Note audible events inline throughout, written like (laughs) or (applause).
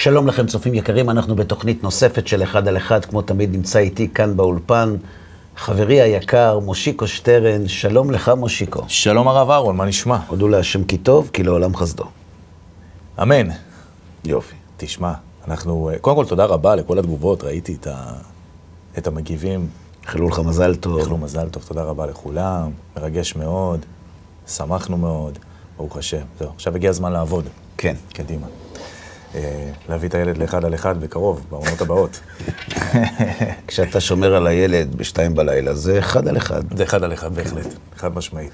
שלום לכם, צופים יקרים, אנחנו בתוכנית נוספת של אחד על אחד, כמו תמיד נמצא איתי כאן באולפן. חברי היקר, מושיקו שטרן, שלום לך, מושיקו. שלום הרב אהרון, מה נשמע? הודו להשם כי טוב, כי לעולם חסדו. אמן. יופי. תשמע, אנחנו, קודם כל תודה רבה לכל התגובות, ראיתי את, ה, את המגיבים. איחלו לך מזל טוב. איחלו מזל טוב, תודה רבה לכולם, מרגש מאוד, שמחנו מאוד, ברוך השם. זהו, עכשיו הגיע הזמן לעבוד. כן. קדימה. אה, להביא את הילד לאחד על אחד בקרוב, בעונות הבאות. (laughs) כשאתה שומר על הילד בשתיים בלילה, זה אחד על אחד. זה אחד על אחד, בהחלט, חד משמעית.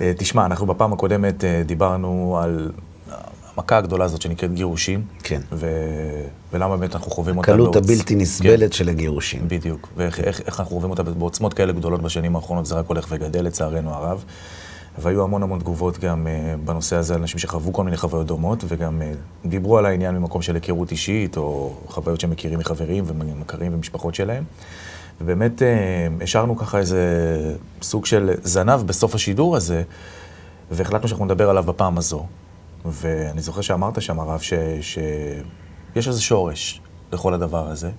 אה, תשמע, אנחנו בפעם הקודמת אה, דיברנו על המכה הגדולה הזאת שנקראת גירושים. כן. ולמה באמת אנחנו חווים אותה הקלות הבלתי נסבלת של הגירושים. בדיוק. ואיך אנחנו חווים אותה בעוצמות כאלה גדולות בשנים האחרונות, זה רק הולך וגדל לצערנו הרב. והיו המון המון תגובות גם uh, בנושא הזה, אנשים שחוו כל מיני חוויות דומות, וגם uh, דיברו על העניין ממקום של היכרות אישית, או חוויות שמכירים מחברים ומכרים ומשפחות שלהם. ובאמת uh, השארנו ככה איזה סוג של זנב בסוף השידור הזה, והחלטנו שאנחנו נדבר עליו בפעם הזו. ואני זוכר שאמרת שם, הרב, שיש ש... איזה שורש לכל הדבר הזה,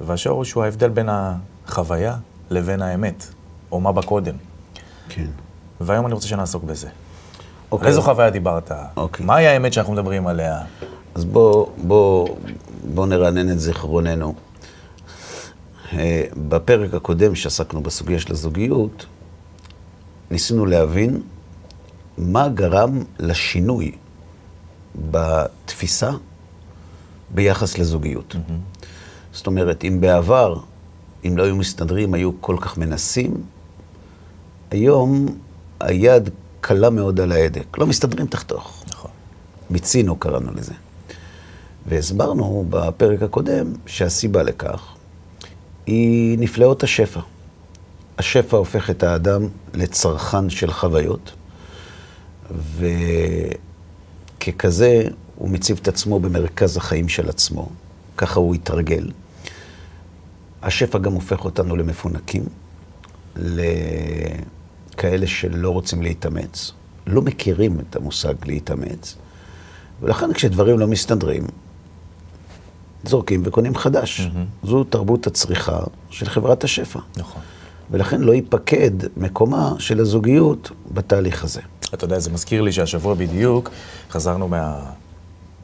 והשורש הוא ההבדל בין החוויה לבין האמת, או מה בקודם. כן. והיום אני רוצה שנעסוק בזה. אוקיי. על איזו חוויה דיברת? אוקיי. מהי האמת שאנחנו מדברים עליה? אז בוא, בוא, בוא נרענן את זיכרוננו. אה, בפרק הקודם שעסקנו בסוגיה של הזוגיות, ניסינו להבין מה גרם לשינוי בתפיסה ביחס לזוגיות. Mm-hmm. זאת אומרת, אם בעבר, אם לא היו מסתדרים, היו כל כך מנסים, היום היד קלה מאוד על ההדק. לא מסתדרים, תחתוך. נכון. מיצינו, קראנו לזה. והסברנו בפרק הקודם שהסיבה לכך היא נפלאות השפע. השפע הופך את האדם לצרכן של חוויות, וככזה הוא מציב את עצמו במרכז החיים של עצמו, ככה הוא יתרגל. השפע גם הופך אותנו למפונקים, כאלה שלא רוצים להתאמץ, לא מכירים את המושג להתאמץ, ולכן כשדברים לא מסתדרים, זורקים וקונים חדש. Mm-hmm. זו תרבות הצריכה של חברת השפע. נכון. ולכן לא ייפקד מקומה של הזוגיות בתהליך הזה. אתה יודע, זה מזכיר לי שהשבוע בדיוק חזרנו מה...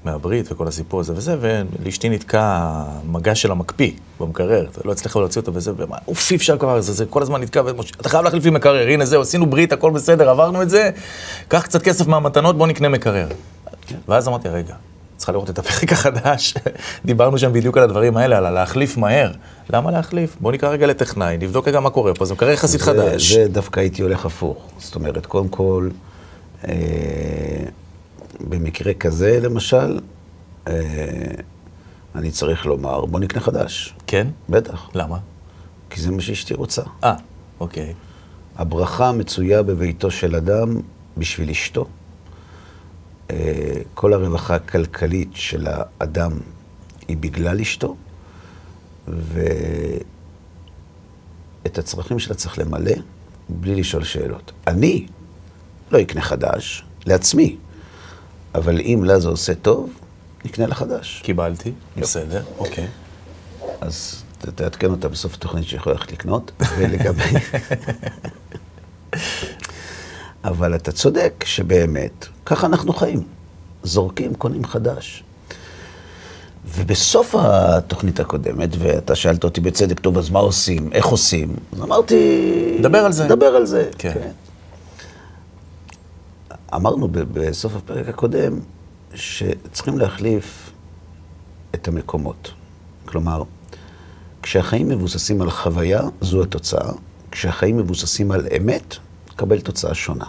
מהברית וכל הסיפור הזה וזה, ולאשתי נתקע המגש של המקפיא במקרר, לא הצליחה להוציא אותו וזה, ומה, אוף, אי אפשר כבר, זה, זה כל הזמן נתקע, ומוש... אתה חייב להחליף לי מקרר, הנה זהו, עשינו ברית, הכל בסדר, עברנו את זה, קח קצת כסף מהמתנות, בוא נקנה מקרר. ואז אמרתי, רגע, צריכה לראות את הפרק החדש, (laughs) דיברנו שם בדיוק על הדברים האלה, על להחליף מהר. למה להחליף? בוא נקרא רגע לטכנאי, נבדוק רגע מה קורה פה, זה מקרר יחסית חדש. זה דווקא הייתי הולך הפוך. זאת אומרת, קודם כל, אה, במקרה כזה, למשל, אה, אני צריך לומר, בוא נקנה חדש. כן? בטח. למה? כי זה מה שאשתי רוצה. אה, אוקיי. הברכה מצויה בביתו של אדם בשביל אשתו. אה, כל הרווחה הכלכלית של האדם היא בגלל אשתו, ואת הצרכים שלה צריך למלא בלי לשאול שאלות. אני לא אקנה חדש לעצמי. אבל אם לה זה עושה טוב, נקנה לה חדש. קיבלתי, בסדר, אוקיי. אז תעדכן אותה בסוף התוכנית שיכולה ללכת לקנות, ולגבי... (laughs) אבל אתה צודק שבאמת, ככה אנחנו חיים. זורקים, קונים חדש. ובסוף התוכנית הקודמת, ואתה שאלת אותי בצדק, טוב, אז מה עושים? איך עושים? אז אמרתי... דבר על זה. דבר על זה, כן. כן. אמרנו בסוף הפרק הקודם שצריכים להחליף את המקומות. כלומר, כשהחיים מבוססים על חוויה, זו התוצאה. כשהחיים מבוססים על אמת, תקבל תוצאה שונה.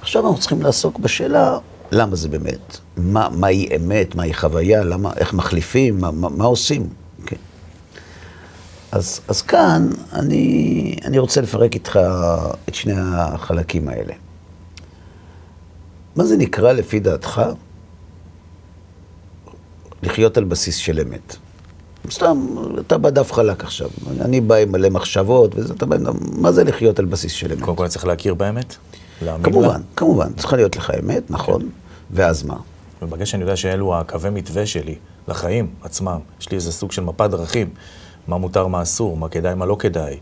עכשיו אנחנו צריכים לעסוק בשאלה, למה זה באמת? מה, מהי אמת? מהי חוויה? למה, איך מחליפים? מה, מה, מה עושים? כן. אז, אז כאן אני, אני רוצה לפרק איתך את שני החלקים האלה. מה זה נקרא לפי דעתך לחיות על בסיס של אמת? סתם, אתה בדף חלק עכשיו. אני בא עם מלא מחשבות, וזה, אתה בא, מה זה לחיות על בסיס של אמת? קודם כל צריך להכיר באמת? כמובן, לה? כמובן. צריכה להיות לך אמת, נכון. כן. ואז מה? וברגע שאני יודע שאלו הקווי מתווה שלי לחיים עצמם, יש לי איזה סוג של מפת דרכים, מה מותר, מה אסור, מה כדאי, מה לא כדאי,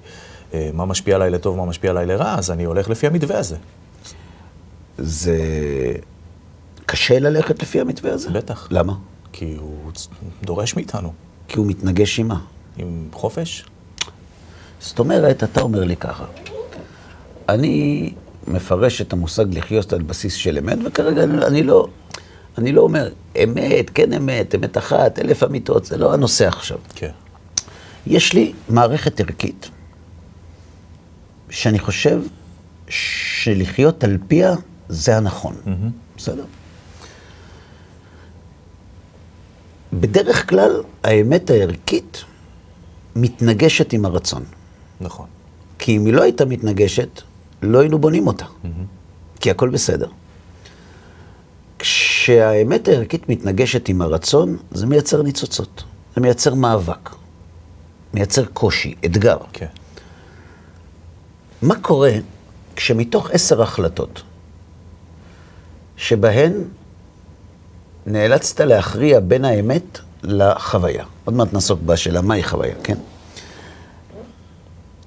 אה, מה משפיע עליי לטוב, מה משפיע עליי לרע, אז אני הולך לפי המתווה הזה. זה קשה ללכת לפי המתווה הזה? בטח. למה? כי הוא דורש מאיתנו. כי הוא מתנגש עם מה? עם חופש? זאת אומרת, אתה אומר לי ככה, אני מפרש את המושג לחיות על בסיס של אמת, וכרגע אני, אני לא, אני לא אומר אמת, כן אמת, אמת אחת, אלף אמיתות, זה לא הנושא עכשיו. כן. יש לי מערכת ערכית, שאני חושב שלחיות על פיה זה הנכון. בסדר? בדרך כלל, האמת הערכית מתנגשת עם הרצון. נכון. כי אם היא לא הייתה מתנגשת, לא היינו בונים אותה. כי הכל בסדר. כשהאמת הערכית מתנגשת עם הרצון, זה מייצר ניצוצות. זה מייצר מאבק. מייצר קושי, אתגר. כן. מה קורה כשמתוך עשר החלטות, שבהן נאלצת להכריע בין האמת לחוויה, עוד מעט נעסוק בשאלה מהי חוויה, כן?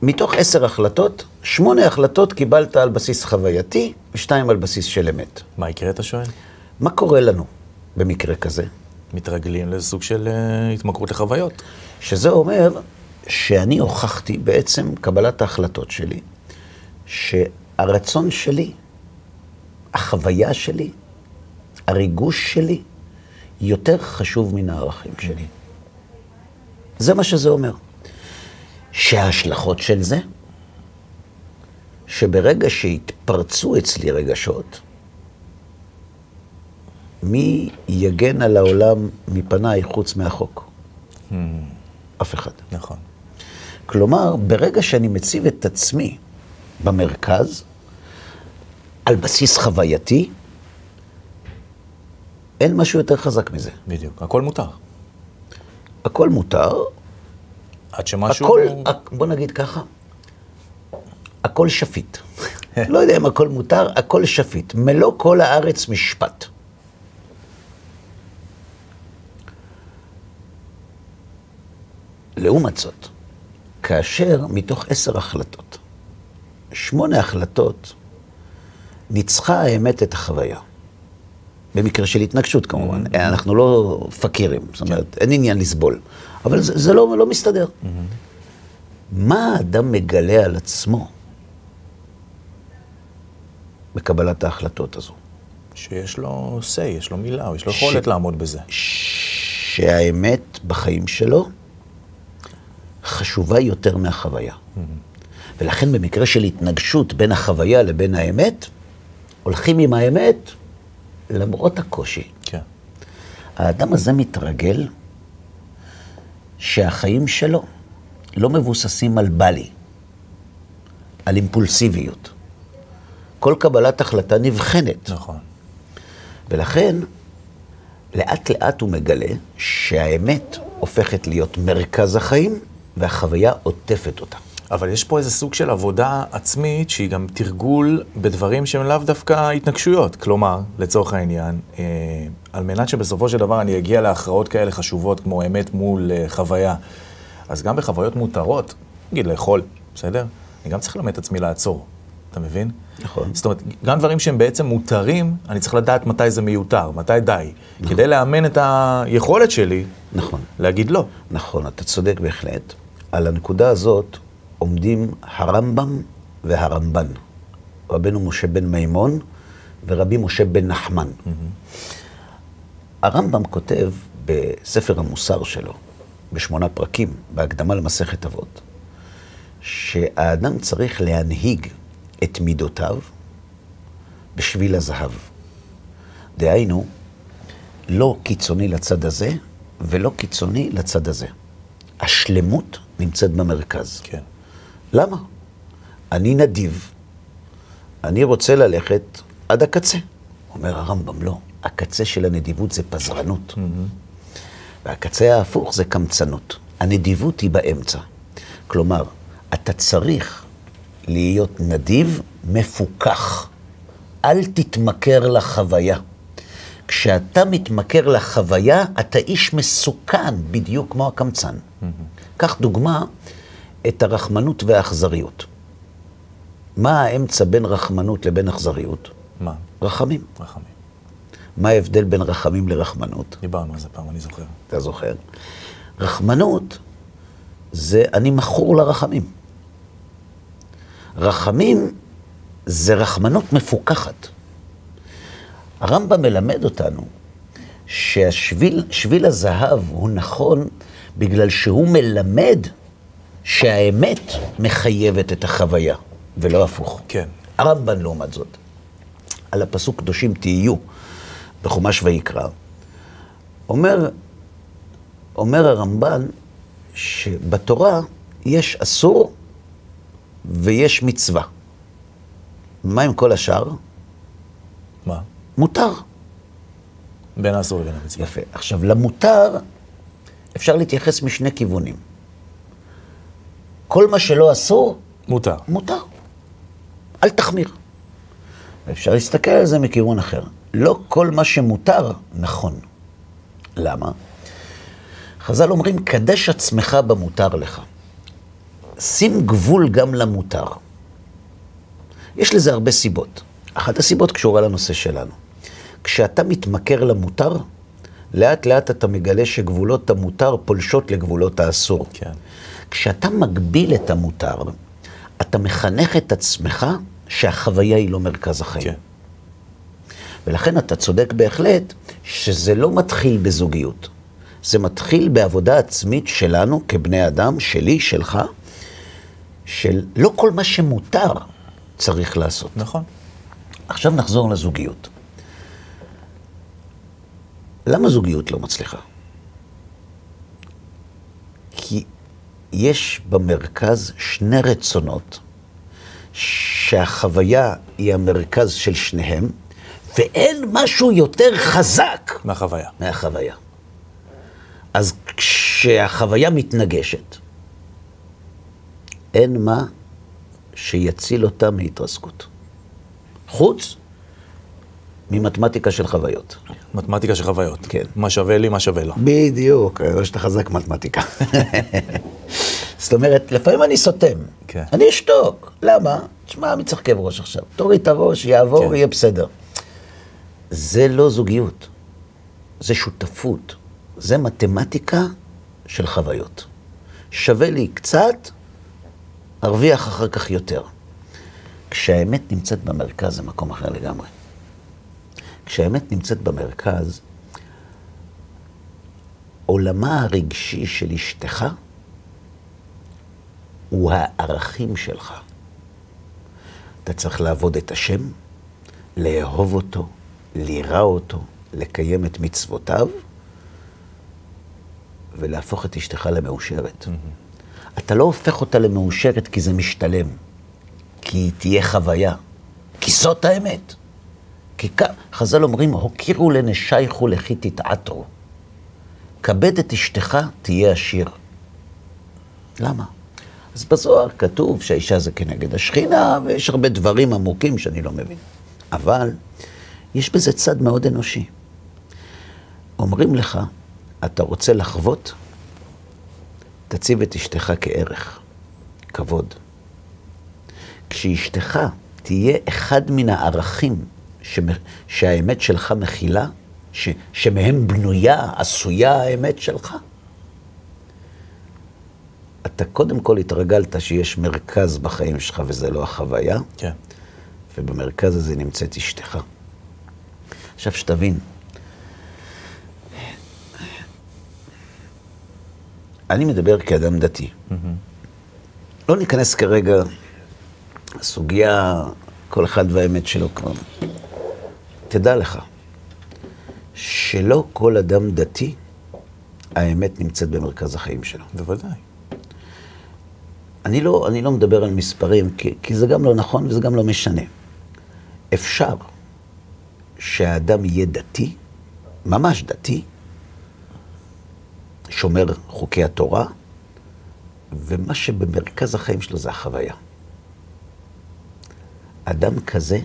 מתוך עשר החלטות, שמונה החלטות קיבלת על בסיס חווייתי, ושתיים על בסיס של אמת. מה יקרה, אתה שואל? מה קורה לנו במקרה כזה? מתרגלים לאיזה סוג של אה, התמכרות לחוויות. שזה אומר שאני הוכחתי בעצם קבלת ההחלטות שלי, שהרצון שלי, החוויה שלי, הריגוש שלי, יותר חשוב מן הערכים שלי. זה מה שזה אומר. שההשלכות של זה, שברגע שהתפרצו אצלי רגשות, מי יגן על העולם מפניי חוץ מהחוק? אף אחד. נכון. כלומר, ברגע שאני מציב את עצמי במרכז, על בסיס חווייתי, אין משהו יותר חזק מזה. בדיוק. הכל מותר. הכל מותר, עד שמשהו... הכל, הכ- בוא נגיד ככה, הכל שפיט. לא יודע אם הכל מותר, הכל שפיט. מלוא כל הארץ משפט. לעומת זאת, כאשר מתוך עשר החלטות, שמונה החלטות, ניצחה האמת את החוויה. במקרה של התנגשות כמובן, אנחנו לא פקירים, זאת אומרת, אין עניין לסבול. אבל זה, זה לא, לא מסתדר. מה האדם מגלה על עצמו בקבלת ההחלטות הזו? שיש לו say, יש לו מילה, יש לו יכולת לעמוד בזה. שהאמת בחיים שלו חשובה יותר מהחוויה. ולכן במקרה של התנגשות בין החוויה לבין האמת, הולכים עם האמת למרות הקושי. כן. האדם הזה מתרגל שהחיים שלו לא מבוססים על בלי, על אימפולסיביות. כל קבלת החלטה נבחנת. נכון. ולכן, לאט לאט הוא מגלה שהאמת הופכת להיות מרכז החיים, והחוויה עוטפת אותה. אבל יש פה איזה סוג של עבודה עצמית שהיא גם תרגול בדברים שהם לאו דווקא התנגשויות. כלומר, לצורך העניין, אה, על מנת שבסופו של דבר אני אגיע להכרעות כאלה חשובות כמו אמת מול אה, חוויה, אז גם בחוויות מותרות, נגיד לאכול, בסדר? אני גם צריך ללמד את עצמי לעצור, אתה מבין? נכון. זאת אומרת, גם דברים שהם בעצם מותרים, אני צריך לדעת מתי זה מיותר, מתי די. כדי לאמן את היכולת שלי נכון. להגיד לא. נכון, אתה צודק בהחלט. על הנקודה הזאת עומדים הרמב"ם והרמב"ן. רבנו משה בן מימון ורבי משה בן נחמן. הרמב"ם כותב בספר המוסר שלו, בשמונה פרקים, בהקדמה למסכת אבות, שהאדם צריך להנהיג את מידותיו בשביל הזהב. דהיינו, לא קיצוני לצד הזה ולא קיצוני לצד הזה. השלמות נמצאת במרכז. כן. למה? אני נדיב, אני רוצה ללכת עד הקצה. אומר הרמב"ם, לא, הקצה של הנדיבות זה פזרנות. והקצה ההפוך זה קמצנות. הנדיבות היא באמצע. כלומר, אתה צריך להיות נדיב, מפוכח. אל תתמכר לחוויה. כשאתה מתמכר לחוויה, אתה איש מסוכן, בדיוק כמו הקמצן. קח דוגמה את הרחמנות והאכזריות. מה האמצע בין רחמנות לבין אכזריות? מה? רחמים. רחמים. מה ההבדל בין רחמים לרחמנות? דיברנו על זה פעם, אני זוכר. אתה זוכר? רחמנות זה אני מכור לרחמים. רחמים זה רחמנות מפוקחת. הרמב"ם מלמד אותנו שהשביל שביל הזהב הוא נכון בגלל שהוא מלמד שהאמת מחייבת את החוויה, ולא הפוך. כן. הרמב"ן לעומת זאת, על הפסוק קדושים תהיו בחומש ויקרא, אומר, אומר הרמב"ן שבתורה יש אסור ויש מצווה. מה עם כל השאר? מה? מותר. בין האסור לבין המצווה. יפה. עכשיו, למותר אפשר להתייחס משני כיוונים. כל מה שלא אסור, מותר. מותר. אל תחמיר. אפשר להסתכל על זה מכיוון אחר. לא כל מה שמותר נכון. למה? חז"ל אומרים, קדש עצמך במותר לך. שים גבול גם למותר. יש לזה הרבה סיבות. אחת הסיבות קשורה לנושא שלנו. כשאתה מתמכר למותר, לאט לאט אתה מגלה שגבולות המותר פולשות לגבולות האסור. כן. כשאתה מגביל את המותר, אתה מחנך את עצמך שהחוויה היא לא מרכז החיים. כן. ולכן אתה צודק בהחלט שזה לא מתחיל בזוגיות. זה מתחיל בעבודה עצמית שלנו כבני אדם, שלי, שלך, של לא כל מה שמותר צריך לעשות. נכון. עכשיו נחזור לזוגיות. למה זוגיות לא מצליחה? כי יש במרכז שני רצונות, שהחוויה היא המרכז של שניהם, ואין משהו יותר חזק מהחוויה. מהחוויה. אז כשהחוויה מתנגשת, אין מה שיציל אותה מהתרסקות. חוץ ממתמטיקה של חוויות. מתמטיקה של חוויות. כן. מה שווה לי, מה שווה לו. בדיוק, אני רואה שאתה חזק מתמטיקה. (laughs) זאת אומרת, לפעמים אני סותם. כן. אני אשתוק. למה? תשמע, מי צריך כאב ראש עכשיו? תוריד את הראש, יעבור, כן. יהיה בסדר. זה לא זוגיות, זה שותפות. זה מתמטיקה של חוויות. שווה לי קצת, ארוויח אחר כך יותר. כשהאמת נמצאת במרכז זה מקום אחר לגמרי. כשהאמת נמצאת במרכז, עולמה הרגשי של אשתך הוא הערכים שלך. אתה צריך לעבוד את השם, לאהוב אותו, לירא אותו, לקיים את מצוותיו, ולהפוך את אשתך למאושרת. אתה לא הופך אותה למאושרת כי זה משתלם, כי היא תהיה חוויה, כי זאת האמת. כי. חז"ל אומרים, הוקירו לנשייכו לכי תתעטרו. כבד את אשתך, תהיה עשיר. למה? אז בזוהר כתוב שהאישה זה כנגד השכינה, ויש הרבה דברים עמוקים שאני לא מבין. אבל יש בזה צד מאוד אנושי. אומרים לך, אתה רוצה לחוות? תציב את אשתך כערך, כבוד. כשאשתך תהיה אחד מן הערכים שמ- שהאמת שלך מכילה, ש- שמהם בנויה, עשויה האמת שלך, אתה קודם כל התרגלת שיש מרכז בחיים שלך וזה לא החוויה, כן. ובמרכז הזה נמצאת אשתך. עכשיו שתבין, אני מדבר כאדם דתי. לא ניכנס כרגע לסוגיה, כל אחד והאמת שלו כבר. תדע לך, שלא כל אדם דתי, האמת נמצאת במרכז החיים שלו. בוודאי. אני לא, אני לא מדבר על מספרים, כי, כי זה גם לא נכון וזה גם לא משנה. אפשר שהאדם יהיה דתי, ממש דתי, שומר חוקי התורה, ומה שבמרכז החיים שלו זה החוויה. אדם כזה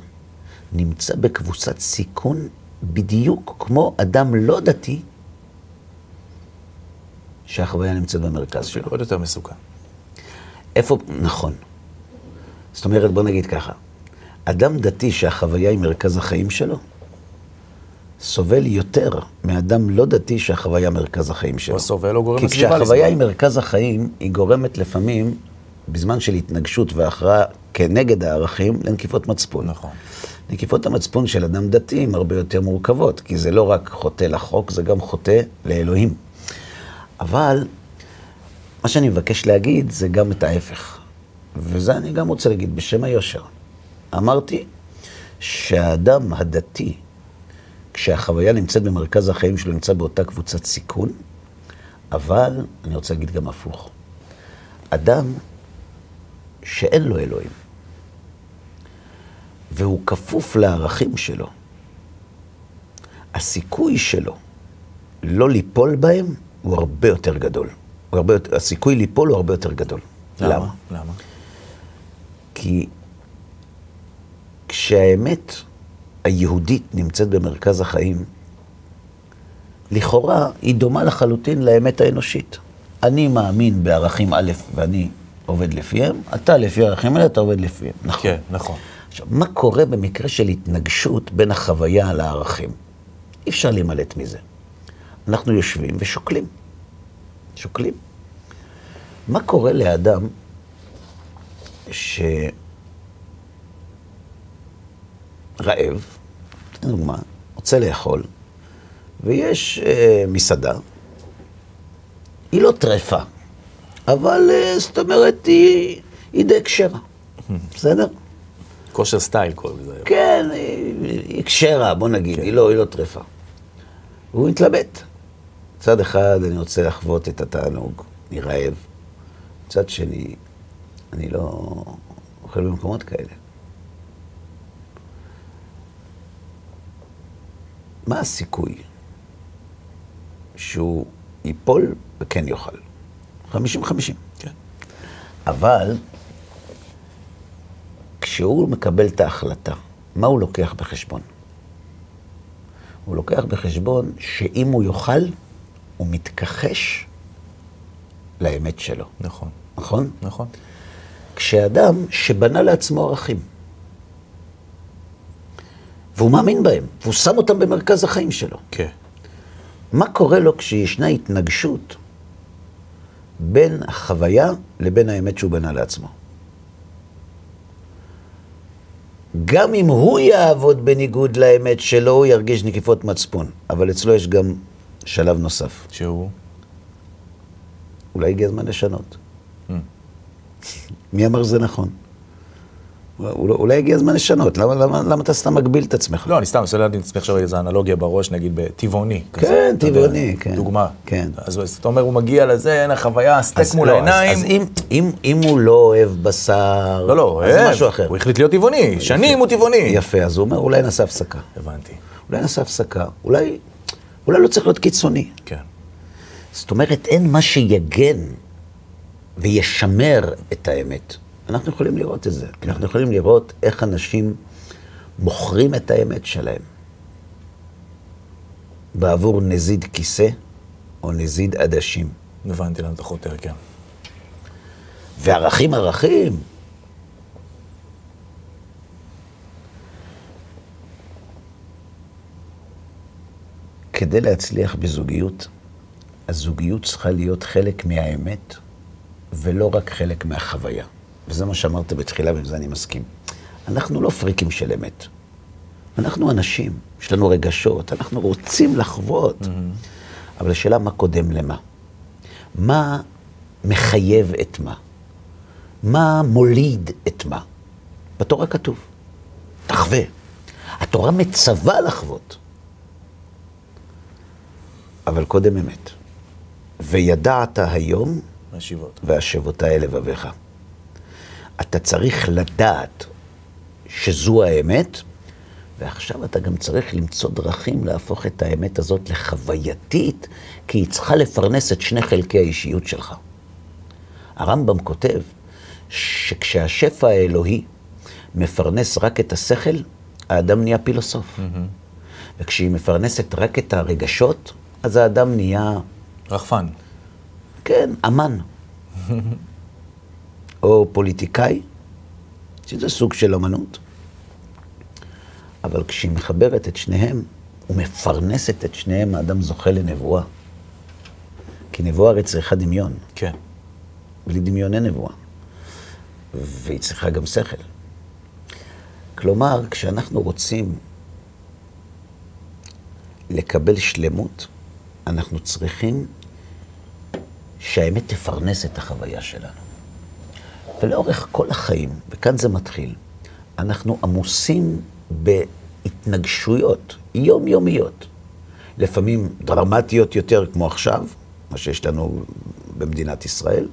נמצא בקבוצת סיכון בדיוק כמו אדם לא דתי, שהחוויה נמצאת במרכז שלו. עוד יותר מסוכן. איפה, נכון. זאת אומרת, בוא נגיד ככה, אדם דתי שהחוויה היא מרכז החיים שלו, סובל יותר מאדם לא דתי שהחוויה מרכז החיים שלו. או סובל או גורם כי לסביבה כשהחוויה לסבול. היא מרכז החיים, היא גורמת לפעמים, בזמן של התנגשות והכרעה כנגד הערכים, לנקיפות מצפון. נכון. נקיפות המצפון של אדם דתי הן הרבה יותר מורכבות, כי זה לא רק חוטא לחוק, זה גם חוטא לאלוהים. אבל מה שאני מבקש להגיד זה גם את ההפך. וזה אני גם רוצה להגיד בשם היושר. אמרתי שהאדם הדתי, כשהחוויה נמצאת במרכז החיים שלו, נמצא באותה קבוצת סיכון, אבל אני רוצה להגיד גם הפוך. אדם שאין לו אלוהים, והוא כפוף לערכים שלו, הסיכוי שלו לא ליפול בהם הוא הרבה יותר גדול. הוא הרבה יותר, הסיכוי ליפול הוא הרבה יותר גדול. למה? למה? כי כשהאמת היהודית נמצאת במרכז החיים, לכאורה היא דומה לחלוטין לאמת האנושית. אני מאמין בערכים א' ואני עובד לפיהם, אתה לפי הערכים האלה, אתה עובד לפיהם. נכון. כן, נכון. עכשיו, מה קורה במקרה של התנגשות בין החוויה לערכים? אי אפשר להימלט מזה. אנחנו יושבים ושוקלים. שוקלים. מה קורה לאדם שרעב, דוגמה, רוצה לאכול, ויש אה, מסעדה, היא לא טרפה, אבל אה, זאת אומרת, היא, היא די כשרה, בסדר? כושר סטייל קוראים לזה. כן, היא היא כשרה, בוא נגיד, היא לא, היא לא טרפה. והוא מתלבט. מצד אחד, אני רוצה לחוות את התענוג, אני רעב. מצד שני, אני לא אוכל במקומות כאלה. מה הסיכוי שהוא ייפול וכן יאכל? 50-50. כן. אבל כשהוא מקבל את ההחלטה, מה הוא לוקח בחשבון? הוא לוקח בחשבון שאם הוא יאכל, הוא מתכחש לאמת שלו, נכון, נכון? נכון. כשאדם שבנה לעצמו ערכים, והוא מאמין בהם, והוא שם אותם במרכז החיים שלו, כן. מה קורה לו כשישנה התנגשות בין החוויה לבין האמת שהוא בנה לעצמו? גם אם הוא יעבוד בניגוד לאמת שלו, הוא ירגיש נקיפות מצפון. אבל אצלו יש גם שלב נוסף. שהוא? אולי הגיע הזמן לשנות. Mm. מי אמר שזה נכון? אולי, אולי הגיע הזמן לשנות. למה, למה, למה אתה סתם מגביל את עצמך? לא, אני סתם עושה לעצמי עכשיו איזו אנלוגיה בראש, נגיד בטבעוני. כן, טבעוני, כן. דוגמה. כן. אז אז אתה אומר, הוא מגיע לזה, אין החוויה, הסטייק מול לא, העיניים. אז, אז אם, אם, אם הוא לא אוהב בשר, לא, לא, אז זה אוהב. משהו אחר. הוא החליט להיות טבעוני, שנים הוא טבעוני. יפה, אז הוא אומר, אולי נעשה הפסקה. הבנתי, אולי נעשה הפסקה. אולי, אולי לא צריך להיות קיצוני. כן. זאת אומרת, אין מה שיגן וישמר את האמת. אנחנו יכולים לראות את זה. אנחנו יכולים לראות איך אנשים מוכרים את האמת שלהם בעבור נזיד כיסא או נזיד עדשים. הבנתי לאן אתה חותר, כן. וערכים ערכים. כדי להצליח בזוגיות, הזוגיות צריכה להיות חלק מהאמת, ולא רק חלק מהחוויה. וזה מה שאמרת בתחילה, ובזה אני מסכים. אנחנו לא פריקים של אמת. אנחנו אנשים, יש לנו רגשות, אנחנו רוצים לחוות. אבל השאלה מה קודם למה. מה מחייב את מה? מה מוליד את מה? בתורה כתוב, תחווה. התורה מצווה לחוות. אבל קודם אמת. וידעת היום. והשבותה אל לבביך. אתה צריך לדעת שזו האמת, ועכשיו אתה גם צריך למצוא דרכים להפוך את האמת הזאת לחווייתית, כי היא צריכה לפרנס את שני חלקי האישיות שלך. הרמב"ם כותב שכשהשפע האלוהי מפרנס רק את השכל, האדם נהיה פילוסוף. וכשהיא מפרנסת רק את הרגשות, אז האדם נהיה, רחפן. כן, אמן. (laughs) או פוליטיקאי, שזה סוג של אמנות. אבל כשהיא מחברת את שניהם, ומפרנסת את שניהם, האדם זוכה לנבואה. כי נבואה הרי צריכה דמיון. כן. בלי דמיון אין נבואה. והיא צריכה גם שכל. כלומר, כשאנחנו רוצים לקבל שלמות, אנחנו צריכים שהאמת תפרנס את החוויה שלנו. ולאורך כל החיים, וכאן זה מתחיל, אנחנו עמוסים בהתנגשויות יומיומיות, לפעמים דרמטיות יותר, כמו עכשיו, מה שיש לנו במדינת ישראל,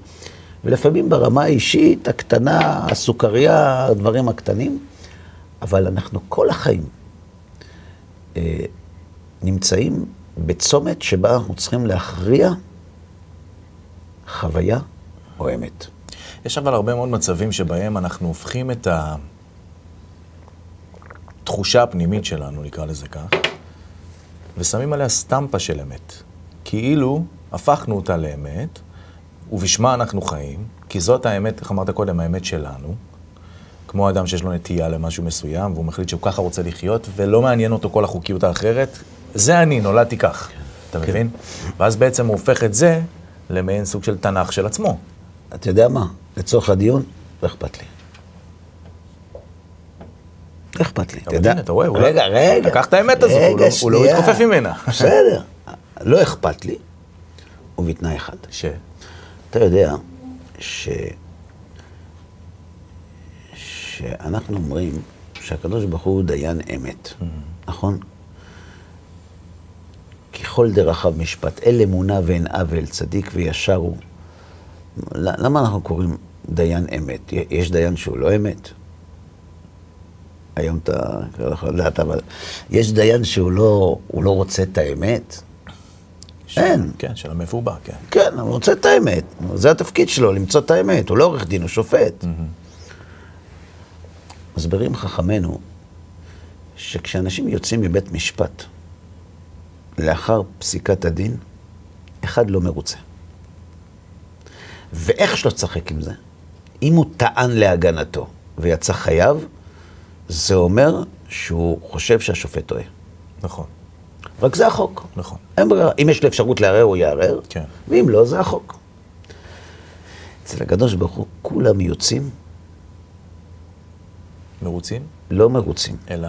ולפעמים ברמה האישית, הקטנה, הסוכריה, הדברים הקטנים, אבל אנחנו כל החיים אה, נמצאים בצומת שבה אנחנו צריכים להכריע חוויה או אמת. יש אבל הרבה מאוד מצבים שבהם אנחנו הופכים את התחושה הפנימית שלנו, נקרא לזה כך, ושמים עליה סטמפה של אמת. כאילו הפכנו אותה לאמת, ובשמה אנחנו חיים, כי זאת האמת, איך אמרת קודם, האמת שלנו. כמו אדם שיש לו נטייה למשהו מסוים, והוא מחליט שהוא ככה רוצה לחיות, ולא מעניין אותו כל החוקיות האחרת, זה אני, נולדתי כך. אתה כן. מבין? ואז בעצם הוא הופך את זה למעין סוג של תנ"ך של עצמו. אתה יודע מה? לצורך הדיון, לא אכפת לי. לא אכפת לי, אתה יודע. אתה רואה, לא- רגע, רגע. לקח את האמת הזו, הוא לא- לא. התכופף ממנה. בסדר. לא אכפת לי, ובתנאי אחד. ש... אתה יודע ש... שאנחנו אומרים שהקדוש ברוך הוא דיין אמת, נכון? ככל דרכיו משפט, אל אמונה ואין עוול, צדיק וישר הוא. למה אנחנו קוראים דיין אמת? יש דיין שהוא לא אמת? היום אתה לא יכול לדעת, אבל יש דיין שהוא לא, הוא לא רוצה את האמת? אין. כן, של בא, כן. כן, הוא רוצה את האמת. זה התפקיד שלו, למצוא את האמת. הוא לא עורך דין, הוא שופט. מסבירים חכמינו שכשאנשים יוצאים מבית משפט לאחר פסיקת הדין, אחד לא מרוצה. ואיך שלא תשחק עם זה, אם הוא טען להגנתו ויצא חייב, זה אומר שהוא חושב שהשופט טועה. נכון, רק זה החוק. נכון. אין ברירה. אם יש לו אפשרות לערער, הוא יערער, כן. ואם לא, זה החוק. אצל הקדוש ברוך הוא, כולם יוצאים מרוצים? לא מרוצים, אלא?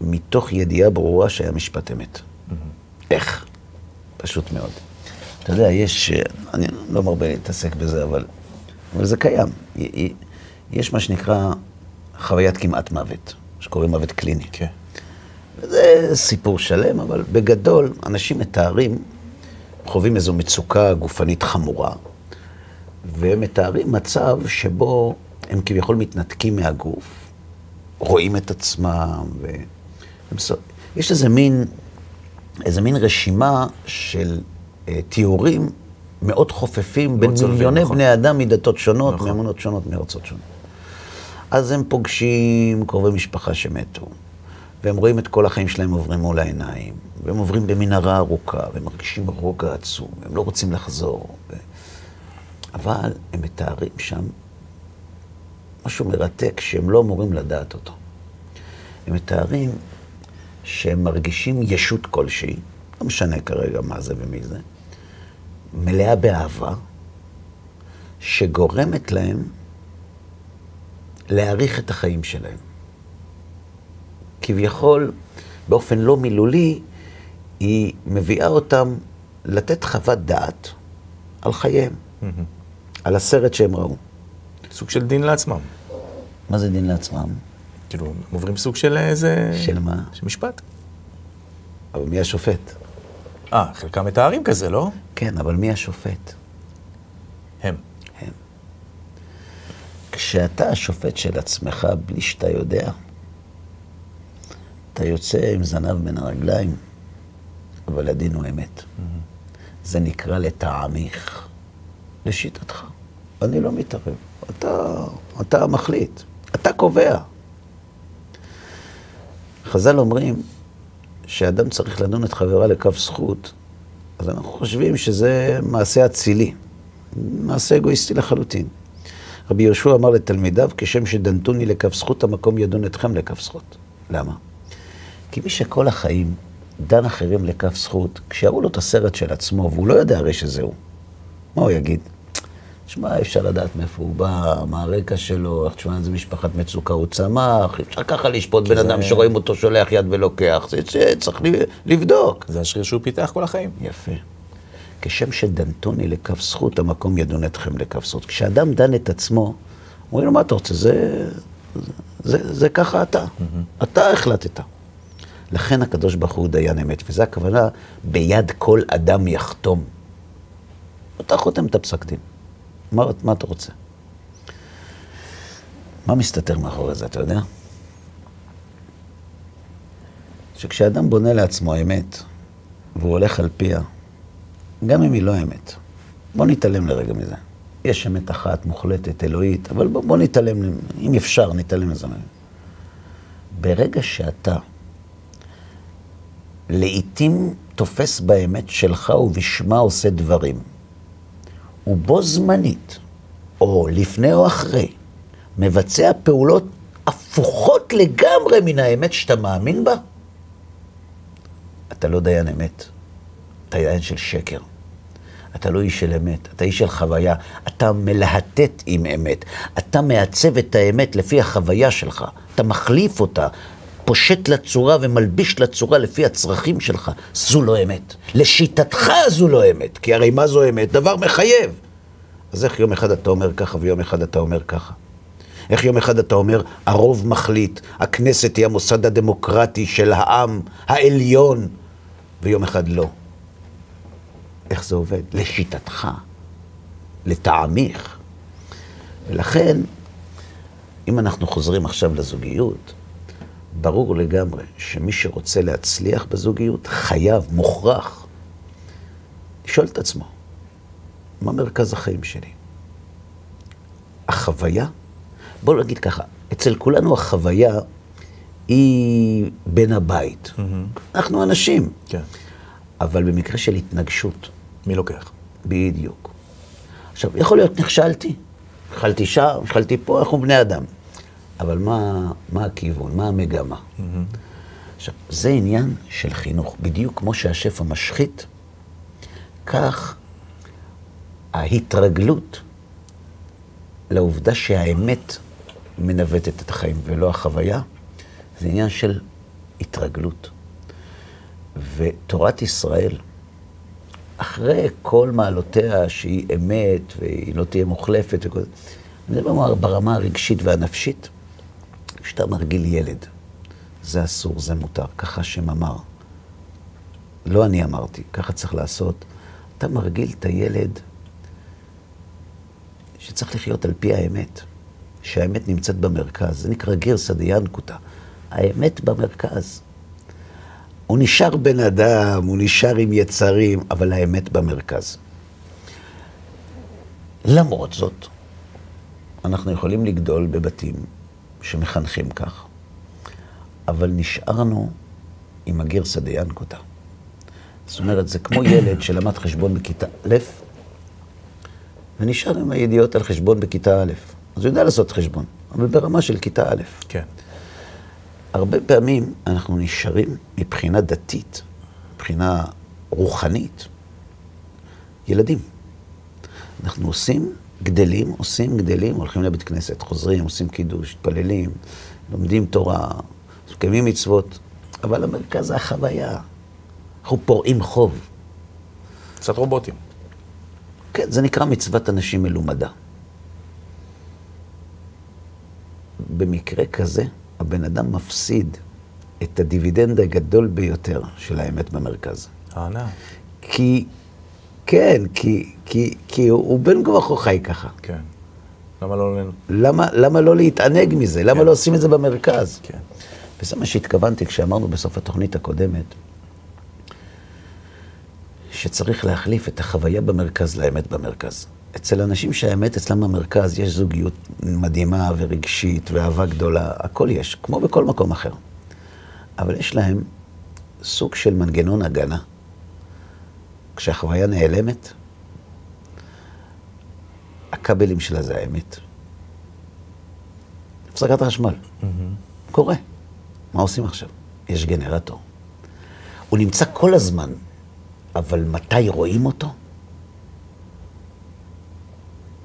מתוך ידיעה ברורה שהיה משפט אמת. איך? פשוט מאוד. אתה יודע, יש, אה, אני לא מרבה להתעסק בזה, אבל, אבל זה קיים. יש מה שנקרא חוויית כמעט מוות, שקוראים מוות קליני. כן. זה סיפור שלם, אבל בגדול, אנשים מתארים, חווים איזו מצוקה גופנית חמורה, והם מתארים מצב שבו הם כביכול מתנתקים מהגוף, רואים את עצמם, ו... יש איזה מין, איזה מין רשימה של תיאורים מאוד חופפים בין מיליוני נכון. בני אדם מדתות שונות, נכון. מאמונות שונות, מארצות שונות. אז הם פוגשים קרובי משפחה שמתו, והם רואים את כל החיים שלהם עוברים מול העיניים, והם עוברים במנהרה ארוכה, והם מרגישים רוגע עצום, הם לא רוצים לחזור. ו... אבל הם מתארים שם משהו מרתק שהם לא אמורים לדעת אותו. הם מתארים שהם מרגישים ישות כלשהי, לא משנה כרגע מה זה ומי זה, מלאה באהבה, שגורמת להם להעריך את החיים שלהם. כביכול, באופן לא מילולי, היא מביאה אותם לתת חוות דעת על חייהם, על הסרט שהם ראו. סוג של דין לעצמם. מה זה דין לעצמם? כאילו, הם עוברים סוג של איזה... של מה? של משפט. אבל מי השופט? אה, חלקם מתארים כזה, לא? כן, אבל מי השופט? הם. הם. כשאתה השופט של עצמך בלי שאתה יודע, אתה יוצא עם זנב בין הרגליים, אבל הדין הוא אמת. זה נקרא לטעמיך, לשיטתך. אני לא מתערב. אתה, אתה מחליט, אתה קובע. חז"ל אומרים שאדם צריך לדון את חברה לכף זכות, אז אנחנו חושבים שזה מעשה אצילי, מעשה אגואיסטי לחלוטין. רבי יהושע אמר לתלמידיו, כשם שדנתוני לכף זכות, המקום ידון אתכם לכף זכות. למה? כי מי שכל החיים דן אחרים לכף זכות, כשיראו לו את הסרט של עצמו, והוא לא יודע הרי שזה הוא, מה הוא יגיד? שמע, אפשר לדעת מאיפה הוא בא, מה הרקע שלו, איך תשמע, איזה משפחת מצוקה הוא צמח, אפשר ככה לשפוט בן אדם שרואים אותו שולח יד ולוקח, זה, זה צריך לבדוק. זה השריר שהוא פיתח כל החיים. יפה. כשם שדנתוני לכף זכות, המקום ידון אתכם לכף זכות. כשאדם דן את עצמו, אומרים לו, מה אתה רוצה? זה, זה, זה, זה ככה אתה. Mm-hmm. אתה החלטת. לכן הקדוש ברוך הוא דיין אמת, וזו הכוונה, ביד כל אדם יחתום. אתה חותם את הפסק דין. מה, מה אתה רוצה? מה מסתתר מאחורי זה, אתה יודע? שכשאדם בונה לעצמו אמת, והוא הולך על פיה, גם אם היא לא אמת, בוא נתעלם לרגע מזה. יש אמת אחת מוחלטת, אלוהית, אבל בוא, בוא נתעלם, אם אפשר, נתעלם לזה. ברגע שאתה לעתים תופס באמת שלך ובשמה עושה דברים, ובו זמנית, או לפני או אחרי, מבצע פעולות הפוכות לגמרי מן האמת שאתה מאמין בה, אתה לא דיין אמת, אתה דיין של שקר. אתה לא איש של אמת, אתה איש של חוויה. אתה מלהטט עם אמת. אתה מעצב את האמת לפי החוויה שלך. אתה מחליף אותה, פושט לצורה ומלביש לצורה לפי הצרכים שלך. זו לא אמת. לשיטתך זו לא אמת. כי הרי מה זו אמת? דבר מחייב. אז איך יום אחד אתה אומר ככה ויום אחד אתה אומר ככה? איך יום אחד אתה אומר, הרוב מחליט, הכנסת היא המוסד הדמוקרטי של העם העליון, ויום אחד לא. איך זה עובד? לשיטתך, לטעמיך. ולכן, אם אנחנו חוזרים עכשיו לזוגיות, ברור לגמרי שמי שרוצה להצליח בזוגיות חייב, מוכרח, לשאול את עצמו, מה מרכז החיים שלי? החוויה? בואו נגיד ככה, אצל כולנו החוויה היא בין הבית. Mm-hmm. אנחנו אנשים. כן. אבל במקרה של התנגשות, מי לוקח? בדיוק. עכשיו, יכול להיות נכשלתי, נכשלתי שם, נכשלתי פה, אנחנו בני אדם. אבל מה, מה הכיוון, מה המגמה? Mm-hmm. עכשיו, זה עניין של חינוך. בדיוק כמו שהשף המשחית, כך ההתרגלות לעובדה שהאמת מנווטת את החיים ולא החוויה, זה עניין של התרגלות. ותורת ישראל, אחרי כל מעלותיה שהיא אמת והיא לא תהיה מוחלפת וכל זה, אני מדבר ברמה הרגשית והנפשית, כשאתה מרגיל ילד, זה אסור, זה מותר, ככה השם אמר. לא אני אמרתי, ככה צריך לעשות. אתה מרגיל את הילד שצריך לחיות על פי האמת, שהאמת נמצאת במרכז. זה נקרא גרסא דיאנקותא. האמת במרכז. הוא נשאר בן אדם, הוא נשאר עם יצרים, אבל האמת במרכז. למרות זאת, אנחנו יכולים לגדול בבתים שמחנכים כך, אבל נשארנו עם הגרסא דיאנקותא. זאת אומרת, זה כמו ילד שלמד חשבון בכיתה א', ונשאר עם הידיעות על חשבון בכיתה א'. אז הוא יודע לעשות חשבון, אבל ברמה של כיתה א'. כן. הרבה פעמים אנחנו נשארים מבחינה דתית, מבחינה רוחנית, ילדים. אנחנו עושים, גדלים, עושים, גדלים, הולכים לבית כנסת, חוזרים, עושים קידוש, מתפללים, לומדים תורה, מקיימים מצוות, אבל המרכז זה החוויה. אנחנו פורעים חוב. קצת רובוטים. כן, זה נקרא מצוות אנשים מלומדה. במקרה כזה, הבן אדם מפסיד את הדיבידנד הגדול ביותר של האמת במרכז. הענה. כי, כן, כי, כי, כי הוא, הוא בן כוח הוא חי ככה. כן. למה לא... למה, למה לא להתענג מזה? למה כן. לא עושים את זה במרכז? כן. וזה מה שהתכוונתי כשאמרנו בסוף התוכנית הקודמת, שצריך להחליף את החוויה במרכז לאמת במרכז. אצל אנשים שהאמת אצלם במרכז יש זוגיות מדהימה ורגשית ואהבה גדולה, הכל יש, כמו בכל מקום אחר. אבל יש להם סוג של מנגנון הגנה. כשהחוויה נעלמת, הכבלים שלה זה האמת. הפסקת החשמל. קורה. מה עושים עכשיו? יש גנרטור. הוא נמצא כל הזמן, אבל מתי רואים אותו?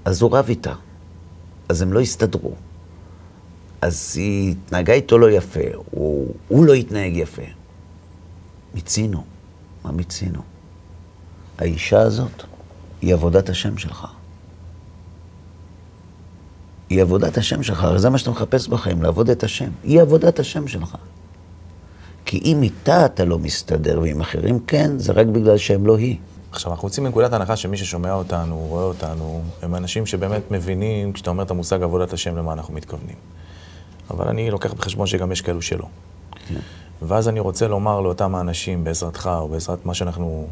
אז הוא רב איתה, אז הם לא הסתדרו. אז היא התנהגה איתו לא יפה, הוא, הוא לא התנהג יפה. מיצינו. מה מיצינו? האישה הזאת היא עבודת השם שלך. היא עבודת השם שלך, הרי זה מה שאתה מחפש בחיים, לעבוד את השם. היא עבודת השם שלך. כי אם איתה אתה לא מסתדר, ועם אחרים כן, זה רק בגלל שהם לא היא. עכשיו, אנחנו יוצאים מנקודת הנחה שמי ששומע אותנו, רואה אותנו, הם אנשים שבאמת מבינים, כשאתה אומר את המושג עבודת השם, למה אנחנו מתכוונים. אבל אני לוקח בחשבון שגם יש כאלו שלא. כן. ואז אני רוצה לומר לאותם האנשים, בעזרתך, או בעזרת מה שאנחנו,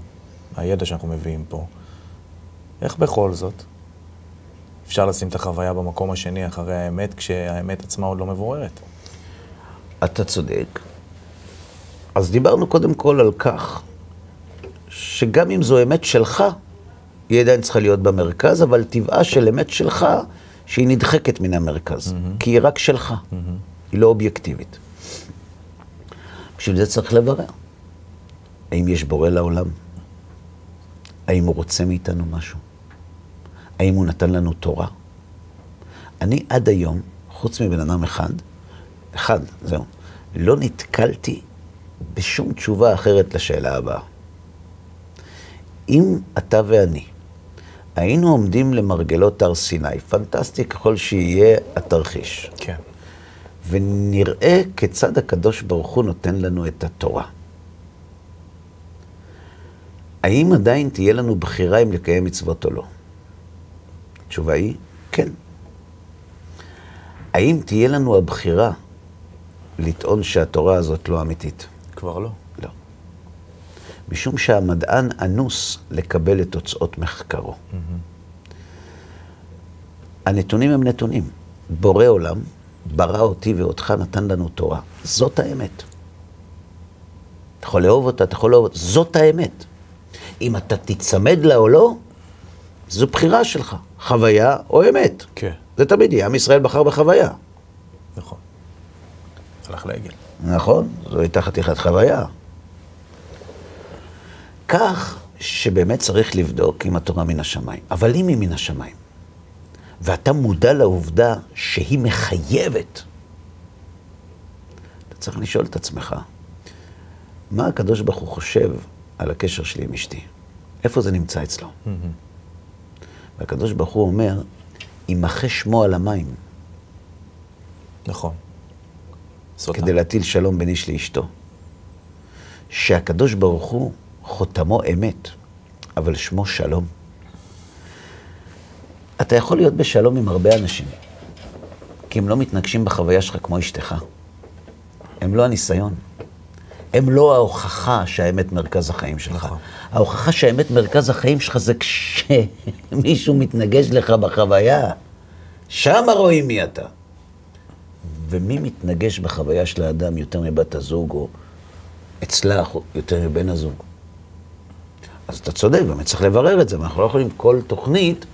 הידע שאנחנו מביאים פה, איך בכל זאת אפשר לשים את החוויה במקום השני אחרי האמת, כשהאמת עצמה עוד לא מבוררת? אתה צודק. אז דיברנו קודם כל על כך שגם אם זו אמת שלך, היא עדיין צריכה להיות במרכז, אבל טבעה של אמת שלך, שהיא נדחקת מן המרכז, mm-hmm. כי היא רק שלך, mm-hmm. היא לא אובייקטיבית. בשביל זה צריך לברר. האם יש בורא לעולם? האם הוא רוצה מאיתנו משהו? האם הוא נתן לנו תורה? אני עד היום, חוץ מבן אדם אחד, אחד, זהו, לא נתקלתי בשום תשובה אחרת לשאלה הבאה. אם אתה ואני היינו עומדים למרגלות הר סיני, פנטסטי ככל שיהיה התרחיש. כן. ונראה כיצד הקדוש ברוך הוא נותן לנו את התורה. האם עדיין תהיה לנו בחירה אם לקיים מצוות או לא? התשובה היא, כן. האם תהיה לנו הבחירה לטעון שהתורה הזאת לא אמיתית? כבר לא. לא. משום שהמדען אנוס לקבל את תוצאות מחקרו. Mm-hmm. הנתונים הם נתונים. בורא עולם ברא אותי ואותך, נתן לנו תורה. זאת האמת. אתה יכול לאהוב אותה, אתה יכול לאהוב אותה, זאת האמת. אם אתה תיצמד לה או לא, זו בחירה שלך, חוויה או אמת. כן. זה תמיד יהיה, עם ישראל בחר בחוויה. נכון. הלך לעגל. נכון, זו הייתה חתיכת חוויה. כך שבאמת צריך לבדוק אם התורה מן השמיים. אבל אם היא מן השמיים, ואתה מודע לעובדה שהיא מחייבת, אתה צריך לשאול את עצמך, מה הקדוש ברוך הוא חושב על הקשר שלי עם אשתי? איפה זה נמצא אצלו? Mm-hmm. והקדוש ברוך הוא אומר, יימחה שמו על המים. נכון. סוטה. כדי להטיל שלום בין איש לאשתו. שהקדוש ברוך הוא חותמו אמת, אבל שמו שלום. אתה יכול להיות בשלום עם הרבה אנשים, כי הם לא מתנגשים בחוויה שלך כמו אשתך. הם לא הניסיון. הם לא ההוכחה שהאמת מרכז החיים שלך. נכון. ההוכחה שהאמת מרכז החיים שלך זה כשמישהו מתנגש לך בחוויה. שם רואים מי אתה. ומי מתנגש בחוויה של האדם יותר מבת הזוג, או אצלך, יותר מבן הזוג? אז אתה צודק, באמת צריך לברר את זה, ואנחנו לא יכולים כל תוכנית...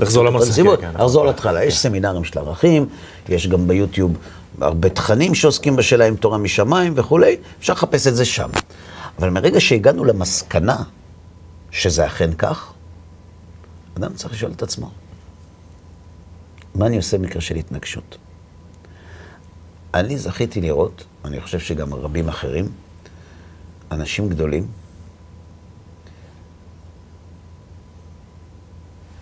לחזור לנושא, כן, כן. לחזור להתחלה. יש סמינרים של ערכים, יש גם ביוטיוב הרבה תכנים שעוסקים בשאלה אם תורה משמיים וכולי, אפשר לחפש את זה שם. אבל מרגע שהגענו למסקנה שזה אכן כך, אדם צריך לשאול את עצמו, מה אני עושה במקרה של התנגשות? אני זכיתי לראות, אני חושב שגם רבים אחרים, אנשים גדולים,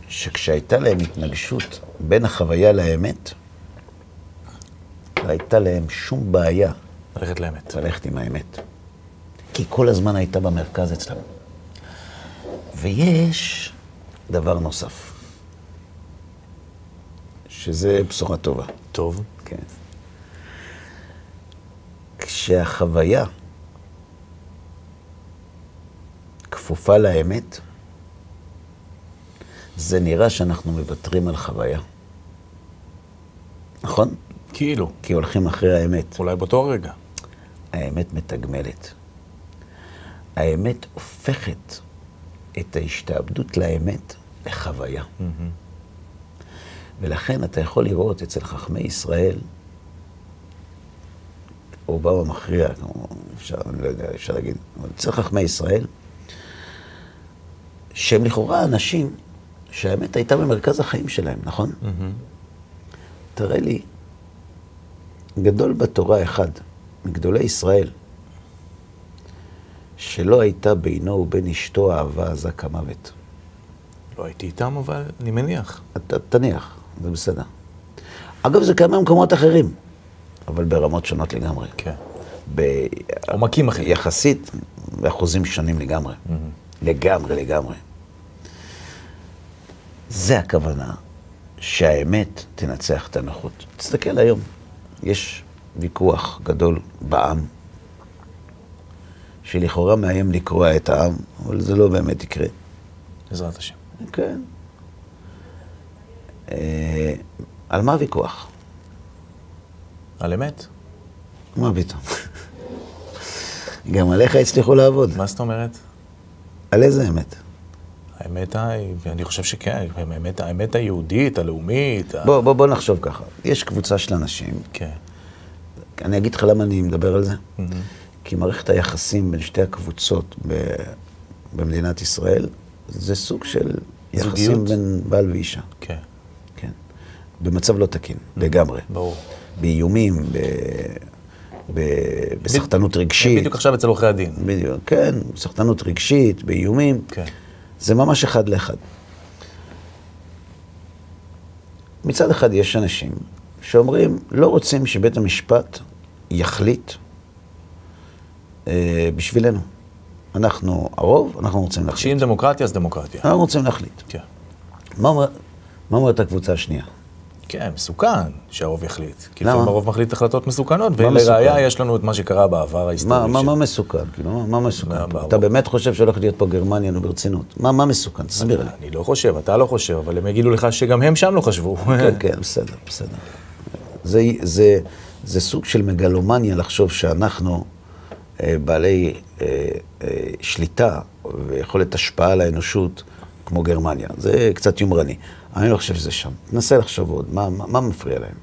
שכשהייתה להם התנגשות בין החוויה לאמת, לא הייתה להם שום בעיה. ללכת לאמת. ללכת עם האמת. כי כל הזמן הייתה במרכז אצלם. ויש דבר נוסף, שזה בשורה טובה. טוב. כן. כשהחוויה כפופה לאמת, זה נראה שאנחנו מוותרים על חוויה. נכון? כאילו. כי הולכים אחרי האמת. אולי באותו רגע. האמת מתגמלת. האמת הופכת את ההשתעבדות לאמת לחוויה. ולכן אתה יכול לראות אצל חכמי ישראל, רובם המכריע, אפשר, אני לא יודע, אפשר להגיד, אבל אצל חכמי ישראל, שהם לכאורה אנשים שהאמת הייתה במרכז החיים שלהם, נכון? תראה לי, גדול בתורה אחד, מגדולי ישראל, שלא הייתה בינו ובין אשתו אהבה עזה כמוות. לא הייתי איתם, אבל אני מניח. אתה תניח, זה בסדר. אגב, זה קיים במקומות אחרים, אבל ברמות שונות לגמרי. כן. ב- עומקים אחרים. יחסית, באחוזים שונים לגמרי. לגמרי, לגמרי. זה הכוונה, שהאמת תנצח את הנוחות. תסתכל היום, יש ויכוח גדול בעם, שלכאורה מאיים לקרוע את העם, אבל זה לא באמת יקרה. בעזרת השם. כן. אה, על מה הוויכוח? על אמת? מה פתאום? (laughs) גם עליך הצליחו לעבוד. מה זאת אומרת? על איזה אמת? האמת, ה- אני חושב שכן, האמת, האמת היהודית, הלאומית. בוא, בוא, בוא נחשוב ככה. יש קבוצה של אנשים, כן. אני אגיד לך למה אני מדבר על זה. כי מערכת היחסים בין שתי הקבוצות ב, במדינת ישראל, זה סוג של יחסים זוגיות? בין בעל ואישה. כן, כן. במצב לא תקין, לגמרי. ברור. באיומים, ב, ב, בסחטנות רגשית. בדיוק עכשיו אצל עורכי הדין. בדיוק, כן, סחטנות רגשית, באיומים. כן. זה ממש אחד לאחד. מצד אחד יש אנשים שאומרים, לא רוצים שבית המשפט יחליט אה, בשבילנו. אנחנו הרוב, אנחנו רוצים שאם להחליט. דמוקרטיה, אז דמוקרטיה. אנחנו רוצים להחליט. כן. מה אומר- מה אומרת הקבוצה השנייה? כן, מסוכן שהרוב יחליט. כי למה? לפעמים הרוב מחליט החלטות מסוכנות, ולראיה? יש לנו את מה שקרה בעבר ההיסטורי. מה, מה, מה מסוכן? כאילו, מה, מה מסוכן? מה. אתה באמת חושב שהולך להיות פה גרמניה, נו ברצינות. מה, מה מסוכן? תסביר לי. אני לא חושב, אתה לא חושב, אבל הם יגידו לך שגם הם שם לא חשבו. (laughs) כן, כן, בסדר, בסדר. זה, זה, זה סוג של מגלומניה לחשוב שאנחנו אה, בעלי אה, אה, שליטה ויכולת השפעה על האנושות כמו גרמניה. זה קצת יומרני. אני לא חושב שזה שם. תנסה לחשוב עוד, מה, מה, מה מפריע להם?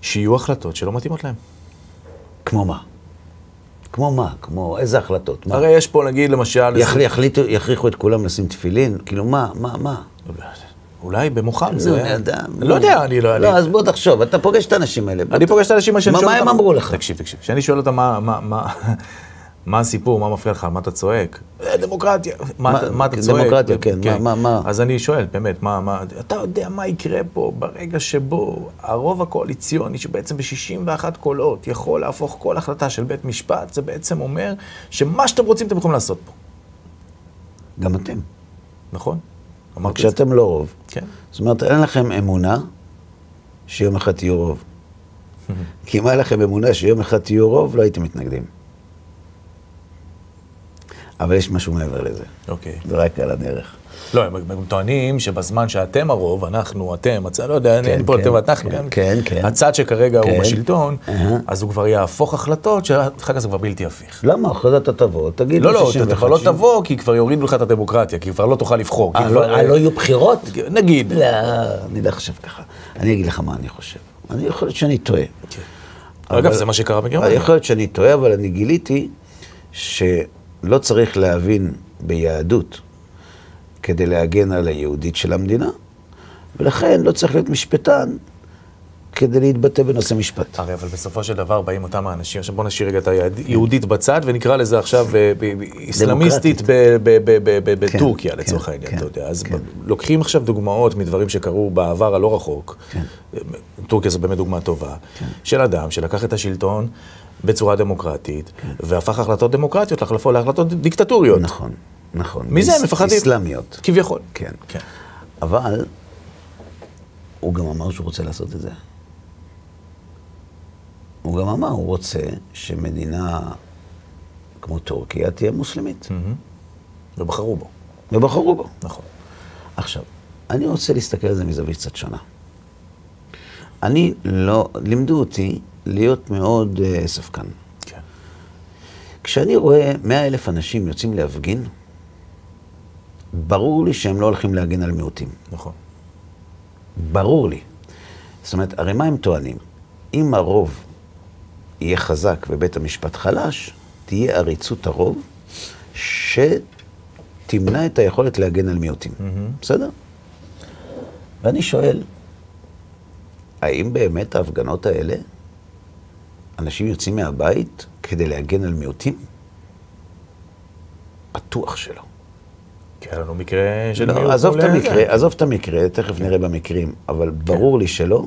שיהיו החלטות שלא מתאימות להם. כמו מה? כמו מה? כמו איזה החלטות? מה? הרי יש פה, נגיד, למשל... יחל, יחליטו, יכריחו את כולם לשים תפילין? כאילו, מה, מה, מה? אולי במוחם זה... אדם. לא יודע, אני לא... לא, אני- אז בוא תחשוב, אתה פוגש את האנשים האלה. אני פוגש את האנשים שאני מה-. הם אמרו לך? תקשיב, תקשיב. כשאני שואל אותם מה- מה- הסיפור, מה מפריע לך, מה אתה צועק? "אה, דמוקרטיה. מה מה- אתה- מה אתה כן, צועק? דמוקרטיה, כן, מה- מה- מה? אז אני שואל, באמת, מה, מה, אתה יודע מה יקרה פה ברגע שבו הרוב הקואליציוני, שבעצם ב-61 קולות יכול להפוך כל החלטה של בית משפט, זה בעצם אומר שמה שאתם רוצים אתם יכולים לעשות פה, גם אתם. נכון? אמרתי את זה. כשאתם לא רוב. כן. זאת אומרת, אין לכם אמונה שיום אחד תהיו רוב. (laughs) כי אם היה לכם אמונה שיום אחד תהיו רוב, לא הייתם מתנגדים. אבל יש משהו מעבר לזה. אוקיי. זה רק על הדרך. לא, הם הם טוענים שבזמן שאתם הרוב, אנחנו, אתם, הצד, לא יודע, כן, אין פה כן, אתם ואנחנו, כן, כן, כן, כן. הצד שכרגע הוא כן. בשלטון, אהה. אז הוא כבר יהפוך החלטות שאחר כך זה כבר בלתי הפיך. למה? אחרי זה אתה תבוא, תגיד לא, לא, 61, אתה כבר לא 60. תבוא, כי כבר יורידו לך את הדמוקרטיה, כי כבר לא תוכל לבחור. אה, כבר, לא- אה, לא יהיו בחירות? נגיד. לא, אני לא חושב ככה. אני אגיד לך מה אני חושב. אני יכול להיות שאני טועה. אגב, אבל- זה מה שקרה בגרמניה. יכול להיות שאני טועה, אבל אני גיליתי שלא צריך להבין ביהדות כדי להגן על היהודית של המדינה, ולכן לא צריך להיות משפטן כדי להתבטא בנושא משפט. הרי אבל בסופו של דבר באים אותם האנשים, עכשיו בוא נשאיר רגע את היהודית בצד ונקרא לזה עכשיו אה, איסלאמיסטית כן, בטורקיה כן, לצורך העניין, כן, אתה יודע. אז. לוקחים עכשיו דוגמאות מדברים שקרו בעבר הלא רחוק. טורקיה זו באמת דוגמה טובה, של אדם שלקח את השלטון בצורה דמוקרטית, והפך החלטות דמוקרטיות להחלטות דיקטטוריות. נכון, נכון. מזה הם איס- מפחדים. איסלאמיות. כביכול. כן. כן. אבל הוא גם אמר שהוא רוצה לעשות את זה. הוא גם אמר, הוא רוצה שמדינה כמו טורקיה תהיה מוסלמית. ובחרו בו, ובחרו בו. נכון. עכשיו, אני רוצה להסתכל על זה מזווית קצת שונה. אני לא, לימדו אותי להיות מאוד uh, ספקן. כן. כשאני רואה מאה אלף אנשים יוצאים להפגין, ברור לי שהם לא הולכים להגן על מיעוטים. נכון. ברור לי. זאת אומרת, הרי מה הם טוענים? אם הרוב יהיה חזק ובית המשפט חלש, תהיה עריצות הרוב שתמנע את היכולת להגן על מיעוטים. Mm-hmm. בסדר? ואני שואל, האם באמת ההפגנות האלה, אנשים יוצאים מהבית כדי להגן על מיעוטים? בטוח שלא. כי היה לנו מקרה של לא, מיעוט עזוב את המקרה, זה. עזוב את המקרה, תכף נראה במקרים, אבל ברור לי שלא,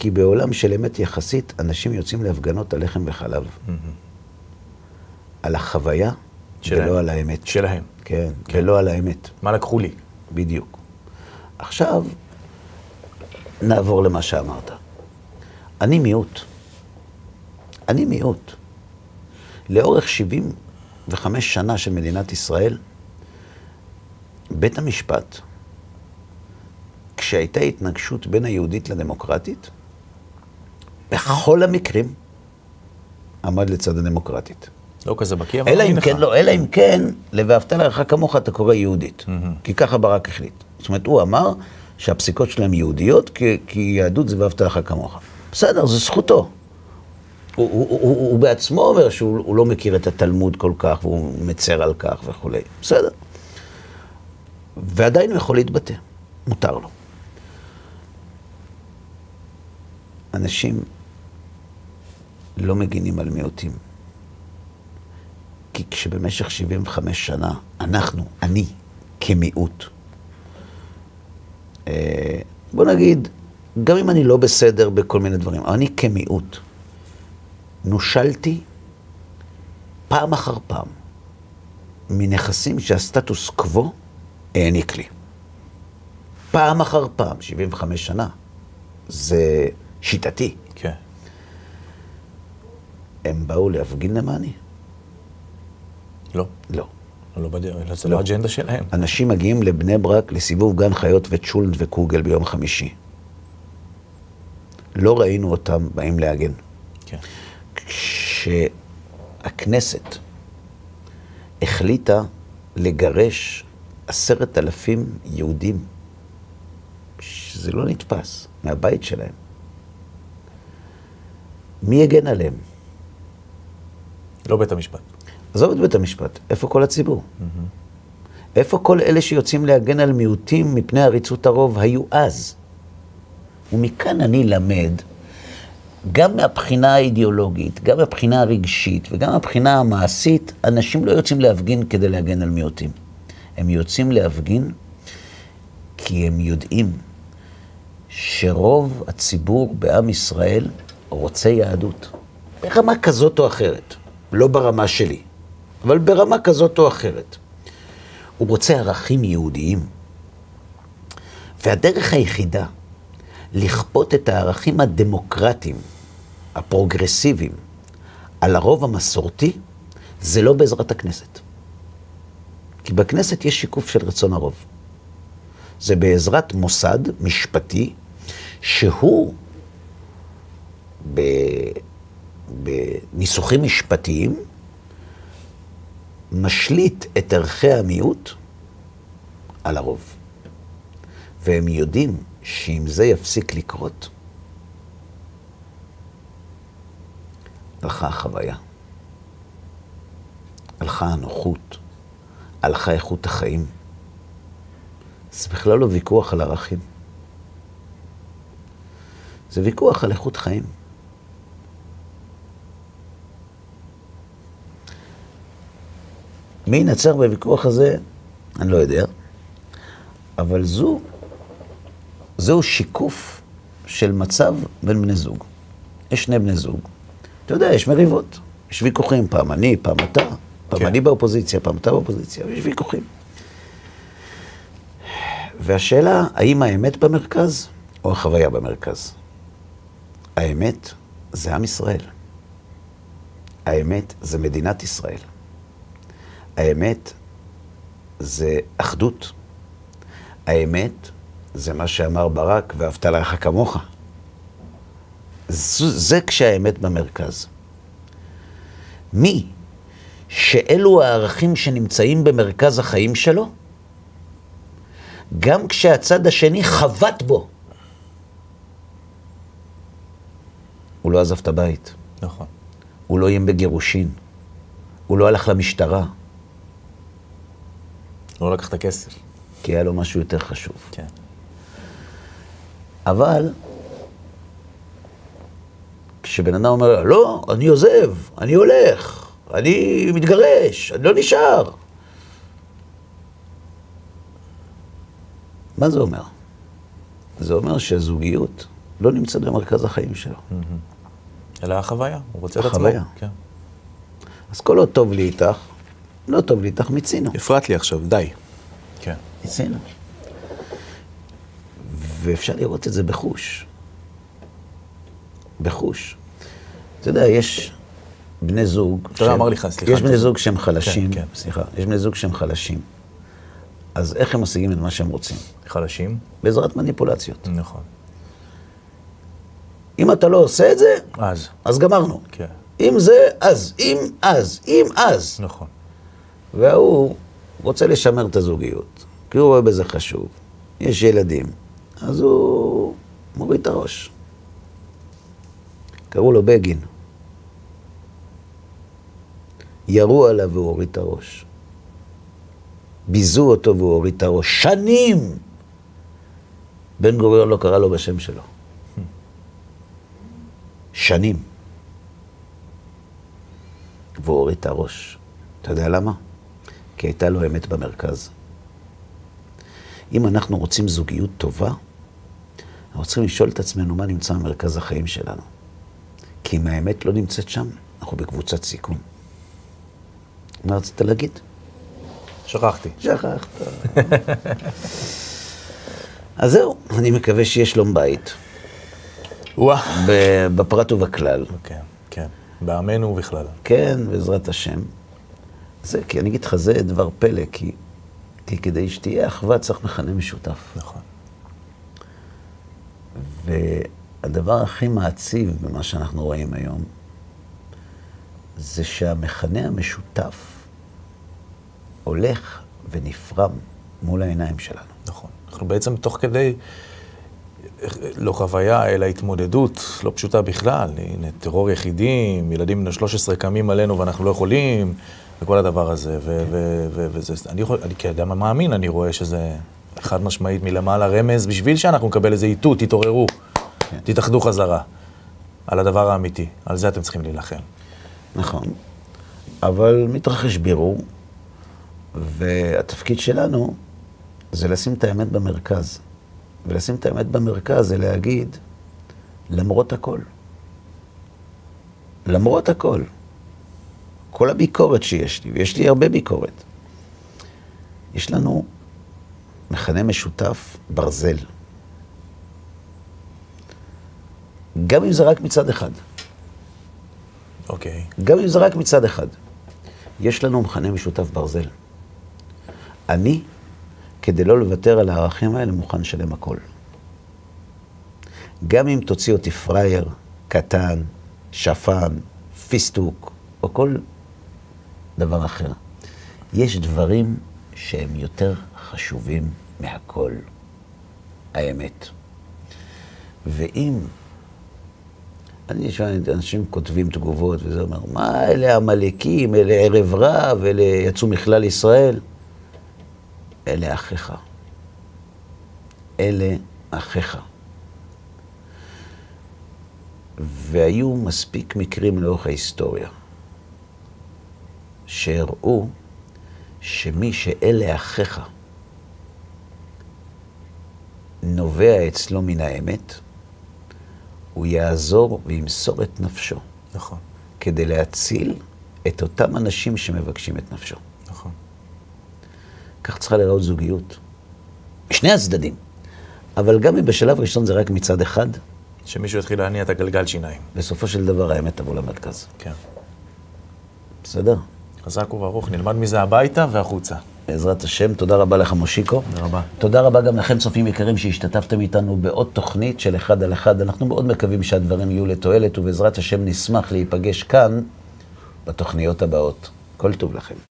כי בעולם של אמת יחסית, אנשים יוצאים להפגנות על לחם וחלב. על החוויה, שלהם. ולא על האמת. שלהם. כן, ולא על האמת, מה לקחו לי? בדיוק. עכשיו, נעבור למה שאמרת. אני מיעוט. אני מיעוט. לאורך 75 שנה של מדינת ישראל, בית המשפט, כשהייתה התנגשות בין היהודית לדמוקרטית, בכל המקרים עמד לצד הדמוקרטית. לא כזה בקיא, אבל אלא אם לך. כן, לא, אלא אם כן, ל"ואהבת לרעך כמוך" אתה קורא יהודית. כי ככה ברק החליט. זאת אומרת, הוא אמר שהפסיקות שלהם יהודיות, כי, כי יהדות זה "ואהבת לרעך כמוך". בסדר, זו זכותו. הוא, הוא, הוא, הוא, בעצמו אומר שהוא הוא לא מכיר את התלמוד כל כך, והוא מצר על כך וכולי. בסדר. ועדיין הוא יכול להתבטא, מותר לו. אנשים לא מגינים על מיעוטים. כי כשבמשך 75 שנה, אנחנו, אני, כמיעוט, אה, בוא נגיד, גם אם אני לא בסדר בכל מיני דברים, אני כמיעוט, נושלתי פעם אחר פעם מנכסים שהסטטוס קוו העניק לי. פעם אחר פעם, 75 שנה. זה שיטתי. הם באו להפגין למעני? לא. לא. לא בדרך, זה לא. לא האג'נדה שלהם. אנשים מגיעים לבני ברק לסיבוב גן חיות וצ'ולנט וקוגל ביום חמישי. לא ראינו אותם באים להגן. כן. כשהכנסת החליטה לגרש עשרת אלפים יהודים, שזה לא נתפס, מהבית שלהם, מי הגן עליהם? לא בית המשפט. עזוב את בית המשפט, איפה כל הציבור? איפה כל אלה שיוצאים להגן על מיעוטים מפני עריצות הרוב היו אז? ומכאן אני למד, גם מהבחינה האידיאולוגית, גם מהבחינה הרגשית וגם מהבחינה המעשית, אנשים לא יוצאים להפגין כדי להגן על מיעוטים. הם יוצאים להפגין כי הם יודעים שרוב הציבור בעם ישראל רוצה יהדות. ברמה כזאת או אחרת, לא ברמה שלי, אבל ברמה כזאת או אחרת. הוא רוצה ערכים יהודיים. והדרך היחידה לכפות את הערכים הדמוקרטיים, הפרוגרסיביים, על הרוב המסורתי, זה לא בעזרת הכנסת. כי בכנסת יש שיקוף של רצון הרוב. זה בעזרת מוסד משפטי שהוא. בניסוחים משפטיים משליט את ערכי המיעוט על הרוב. והם יודעים שאם זה יפסיק לקרות, הלכה החוויה, הלכה הנוחות, הלכה איכות החיים. זה בכלל לא ויכוח על ערכים. זה ויכוח על איכות חיים. מי ינצח בוויכוח הזה, אני לא יודע, אבל זו, זהו שיקוף של מצב בין בני זוג. יש שני בני זוג. אתה יודע, יש מריבות, יש ויכוחים, פעם אני, פעם אתה, פעם כן. אני באופוזיציה, פעם אתה באופוזיציה, יש ויכוחים. והשאלה, האם האמת במרכז או החוויה במרכז? האמת זה עם ישראל. האמת זה מדינת ישראל. האמת זה אחדות. האמת זה מה שאמר ברק, ואהבת לרעך כמוך. זה, זה כשהאמת במרכז. מי שאלו הערכים שנמצאים במרכז החיים שלו, גם כשהצד השני חבט בו. הוא לא עזב את הבית, נכון. הוא לא איים בגירושין, הוא לא הלך למשטרה, לא לקח את הכסף. כי היה לו משהו יותר חשוב. כן. אבל כשבן אדם אומר, לא, אני עוזב, אני הולך, אני מתגרש, אני לא נשאר. מה זה אומר? זה אומר שהזוגיות לא נמצאת במרכז החיים שלו. אלא החוויה, הוא רוצה את עצמו. החוויה. כן. אז כל עוד טוב לי איתך, לא טוב לי איתך, מיצינו. הפרעת לי עכשיו, די. כן. מיצינו. ואפשר לראות את זה בחוש. בחוש. אתה יודע, יש בני זוג... אתה יודע, אמר לי, סליחה, יש בני זוג שהם חלשים. כן, כן. סליחה. יש בני זוג שהם חלשים. אז איך הם משיגים את מה שהם רוצים? חלשים. בעזרת מניפולציות. נכון. אם אתה לא עושה את זה, אז. אז גמרנו. כן. אם זה, אז. אם, אז. אם, אז. נכון. וההוא רוצה לשמר את הזוגיות, כי הוא רואה בזה חשוב. יש ילדים, אז הוא מוריד את הראש. קראו לו בגין. ירו עליו והוא הוריד את הראש. ביזו אותו והוא הוריד את הראש. שנים! בן גוריון לא קרא לו בשם שלו. שנים. והוא הוריד את הראש. אתה יודע למה? כי הייתה לו אמת במרכז. אם אנחנו רוצים זוגיות טובה, אנחנו צריכים לשאול את עצמנו מה נמצא במרכז החיים שלנו. כי אם האמת לא נמצאת שם, אנחנו בקבוצת סיכון. מה רצית להגיד? שכחתי. שכחת. (laughs) אז זהו, אני מקווה שיהיה שלום בית, וואה. ב- בפרט ובכלל. כן, כן. בעמנו ובכלל. כן, בעזרת השם. זה, כי אני אגיד לך, זה דבר פלא, כי, כי כדי שתהיה אחווה צריך מכנה משותף. נכון. והדבר הכי מעציב במה שאנחנו רואים היום, זה שהמכנה המשותף הולך ונפרם מול העיניים שלנו. נכון. אנחנו בעצם תוך כדי, לא חוויה, אלא התמודדות לא פשוטה בכלל. הנה, טרור יחידים, ילדים בני 13 קמים עלינו ואנחנו לא יכולים, וכל הדבר הזה. ו- ו- ו- וזה, אני יכול, אני כאדם המאמין, אני רואה שזה חד משמעית מלמעלה רמז, בשביל שאנחנו נקבל איזה איתות, תתעוררו, תתאחדו חזרה. על הדבר האמיתי, על זה אתם צריכים להילחם. נכון. אבל מתרחש בירור, והתפקיד שלנו זה לשים את האמת במרכז. ולשים את האמת במרכז זה להגיד, למרות הכל. למרות הכל. כל הביקורת שיש לי, ויש לי הרבה ביקורת, יש לנו מכנה משותף ברזל. גם אם זה רק מצד אחד. אוקיי. גם אם זה רק מצד אחד. יש לנו מכנה משותף ברזל. אני, כדי לא לוותר על הערכים האלה, מוכן לשלם הכל. גם אם תוציא אותי פראייר, קטן, שפן, פיסטוק, או כל דבר אחר. יש דברים שהם יותר חשובים מהכל. האמת. ואם אני שומע, אנשים כותבים תגובות, וזה אומר, מה אלה עמלקים, אלה ערב רב, אלה יצאו מכלל ישראל? אלה אחיך. אלה אחיך. והיו מספיק מקרים לאורך ההיסטוריה שהראו שמי שאלה אחיך נובע אצלו מן האמת, הוא יעזור וימסור את נפשו נכון, כדי להציל את אותם אנשים שמבקשים את נפשו. נכון. כך צריכה להיראות זוגיות. משני הצדדים. אבל גם אם בשלב ראשון זה רק מצד אחד, שמישהו יתחיל להניע את הגלגל שיניים. בסופו של דבר האמת תבוא למרכז. כן. בסדר? חזק וברוך, נלמד מזה הביתה והחוצה. בעזרת השם, תודה רבה לך, מושיקו. תודה רבה. תודה רבה גם לכם, צופים יקרים, שהשתתפתם איתנו בעוד תוכנית של אחד על אחד. אנחנו מאוד מקווים שהדברים יהיו לתועלת, ובעזרת השם נשמח להיפגש כאן בתוכניות הבאות. כל טוב לכם.